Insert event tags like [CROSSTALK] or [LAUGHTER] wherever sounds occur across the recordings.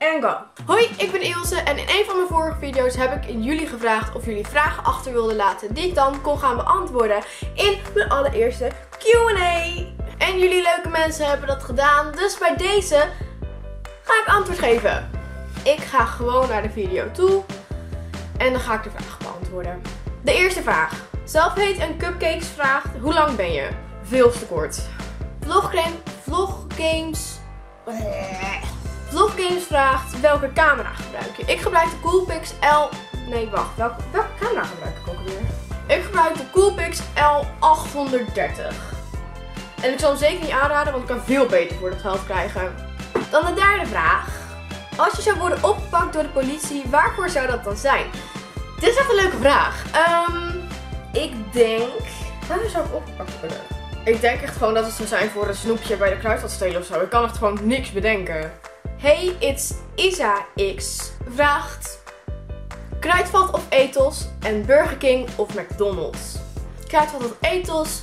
En go! Hoi, ik ben Ilse en in een van mijn vorige video's heb ik jullie gevraagd of jullie vragen achter wilden laten die ik dan kon gaan beantwoorden in mijn allereerste Q&A. En jullie leuke mensen hebben dat gedaan, dus bij deze ga ik antwoord geven. Ik ga gewoon naar de video toe en dan ga ik de vraag beantwoorden. De eerste vraag. Zelfheet en Cupcakes vraagt, hoe lang ben je? Veel te kort. Vlogclaim, vloggames... [LAUGHS] Vloggames vraagt, welke camera gebruik je? Ik gebruik de Coolpix L... Nee, wacht. Welke, welke camera gebruik ik ook alweer? Ik gebruik de Coolpix L830. En ik zal hem zeker niet aanraden, want ik kan veel beter voor het geld krijgen. Dan de derde vraag. Als je zou worden opgepakt door de politie, waarvoor zou dat dan zijn? Dit is echt een leuke vraag. Ehm, ik denk... Waarom zou ik opgepakt worden? Ik denk echt gewoon dat het zou zijn voor een snoepje bij de kruidvat stelen of zo. Ik kan echt gewoon niks bedenken. Hey, it's Isa X vraagt... Kruidvat of Ethos en Burger King of McDonald's? Kruidvat of Ethos?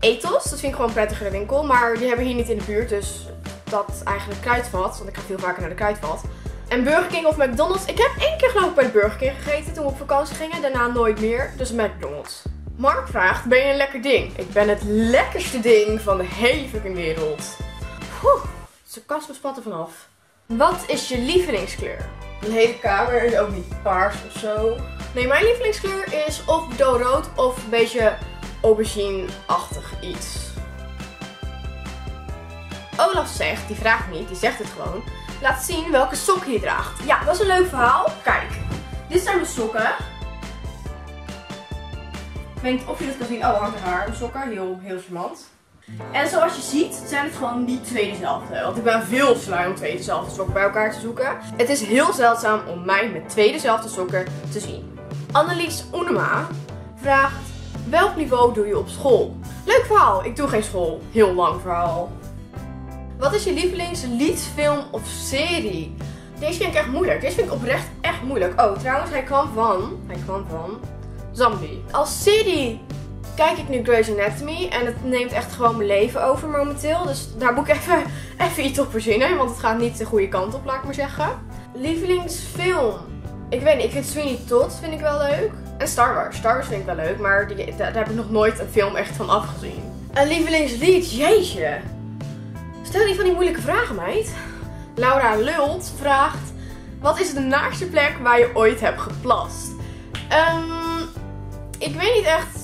Ethos, dat vind ik gewoon een prettigere winkel. Maar die hebben hier niet in de buurt, dus dat eigenlijk Kruidvat. Want ik ga veel vaker naar de Kruidvat. En Burger King of McDonald's? Ik heb één keer geloof ik bij de Burger King gegeten toen we op vakantie gingen. Daarna nooit meer, dus McDonald's. Mark vraagt, ben je een lekker ding? Ik ben het lekkerste ding van de hele fucking wereld. Oeh, zijn kast bespat er vanaf. Wat is je lievelingskleur? Mijn hele kamer is ook niet paars of zo. Nee, mijn lievelingskleur is of rood of een beetje aubergine-achtig iets. Olaf zegt, die vraagt niet, die zegt het gewoon. Laat zien welke sokken je draagt. Ja, dat is een leuk verhaal. Kijk, dit zijn mijn sokken. Ik weet niet of je dat kan zien. Oh, hangt haar. Mijn sokken. Heel, heel charmant. En zoals je ziet zijn het gewoon niet twee dezelfde. Want ik ben veel slui om twee dezelfde sokken bij elkaar te zoeken. Het is heel zeldzaam om mij met twee dezelfde sokken te zien. Annelies Oenema vraagt, welk niveau doe je op school? Leuk verhaal. Ik doe geen school. Heel lang verhaal. Wat is je lievelingslied, film of serie? Deze vind ik echt moeilijk. Deze vind ik oprecht echt moeilijk. Oh, trouwens, hij kwam van... Hij kwam van... Zombie. Als serie kijk ik nu Grey's Anatomy. En het neemt echt gewoon mijn leven over momenteel. Dus daar moet ik even, [LAUGHS] even iets op verzinnen. Want het gaat niet de goede kant op, laat ik maar zeggen. Lievelingsfilm. Ik weet niet, ik vind Sweeney Todd vind ik wel leuk. En Star Wars. Star Wars vind ik wel leuk. Maar die, daar, heb ik nog nooit een film echt van afgezien. Een lievelingslied, jeetje. Stel niet van die moeilijke vragen, meid. Laura Lult vraagt: Wat is de naaste plek waar je ooit hebt geplast? Um, ik weet niet echt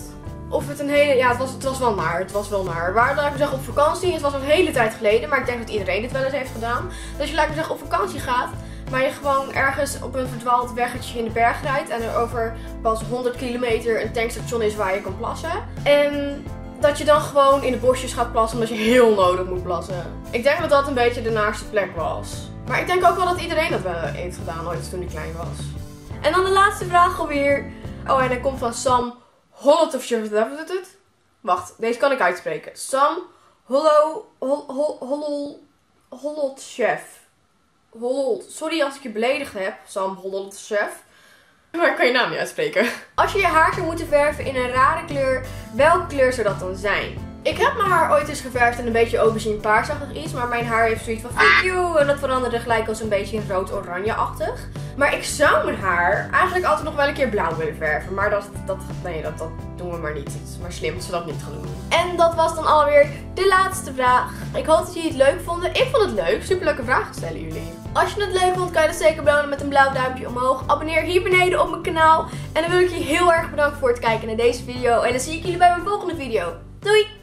of het een hele. Ja, het was, het was wel naar. Het was wel naar. Waar laat ik zeggen op vakantie. Het was een hele tijd geleden, maar ik denk dat iedereen dit wel eens heeft gedaan. Dus je laat ik zeggen op vakantie gaat. Maar je gewoon ergens op een verdwaald weggetje in de berg rijdt. En er over pas 100 kilometer een tankstation is waar je kan plassen. En dat je dan gewoon in de bosjes gaat plassen omdat je heel nodig moet plassen. Ik denk dat dat een beetje de naarste plek was. Maar ik denk ook wel dat iedereen dat wel heeft gedaan ooit toen hij klein was. En dan de laatste vraag alweer. Oh, en hij komt van Sam Holland of het? Wacht, deze kan ik uitspreken. Sam Hollow Hollow Holland Chef. Holland. Sorry als ik je beledigd heb, Sam Holland Chef. Maar ik kan je naam niet uitspreken. Als je je haar zou moeten verven in een rare kleur, welke kleur zou dat dan zijn? Ik heb mijn haar ooit eens geverfd in een beetje aubergine paarsachtig iets. Maar mijn haar heeft zoiets van fuck you. En dat veranderde gelijk als een beetje in rood-oranje-achtig. Maar ik zou mijn haar eigenlijk altijd nog wel een keer blauw willen verven. Maar dat, dat, nee, dat, dat doen we maar niet. Het is maar slim dat we dat niet gaan doen. En dat was dan alweer de laatste vraag. Ik hoop dat jullie het leuk vonden. Ik vond het leuk. Super leuke vragen stellen jullie. Als je het leuk vond, kan je dat zeker belonen met een blauw duimpje omhoog. Abonneer hier beneden op mijn kanaal. En dan wil ik je heel erg bedanken voor het kijken naar deze video. En dan zie ik jullie bij mijn volgende video. Doei!